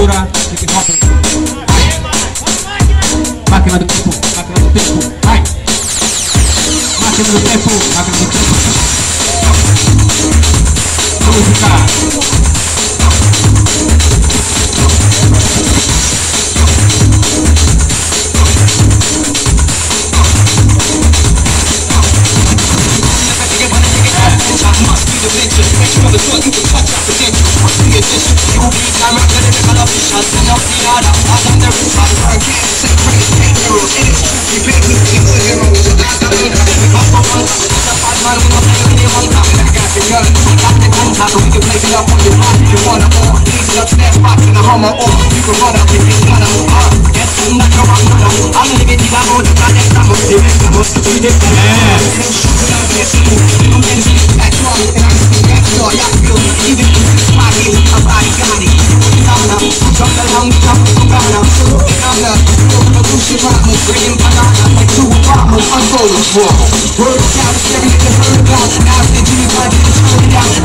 mistura, hip hop. Máquina do tempo, máquina do tempo, vai! Máquina do tempo, máquina do tempo. Música. So we can place it up on your phone. You wanna more? Easy up, snap spots in the Hummer, or you can run up and get gun up. Uh, guess I'm not your rock runner. I'm gonna get you out on the planet. I'm gonna get it. I'm gonna get it. Yeah. I'm gonna it. That's wrong, and I'm just gonna get it. Y'all feel me? Even if it's rhymer, bringing banana like two Obamas, unfolding war. Word down, scary, the heard about. Now the G, I didn't turn it out.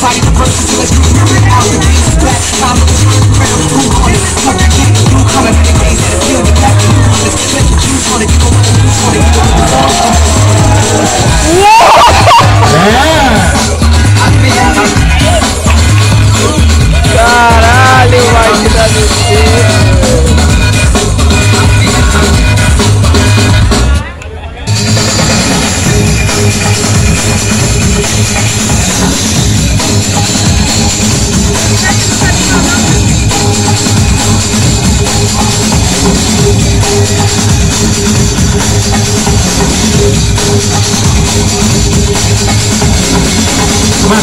Vai!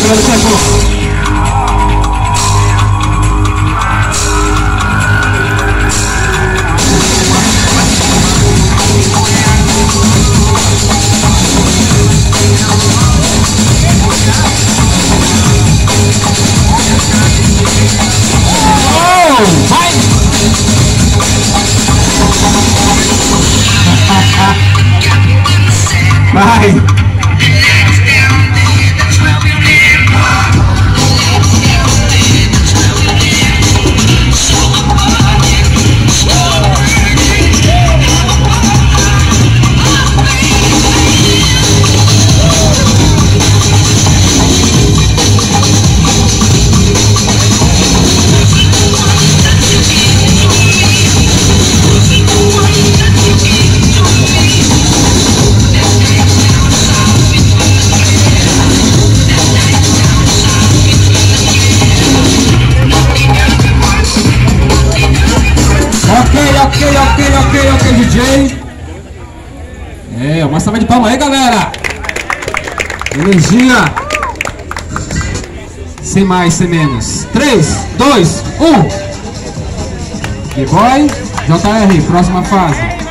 Vai! Ok, ok, ok, DJ. É, uma salva de palmas aí, galera. Energia. Sem mais, sem menos. 3, 2, 1. B-Boy, JR, próxima fase.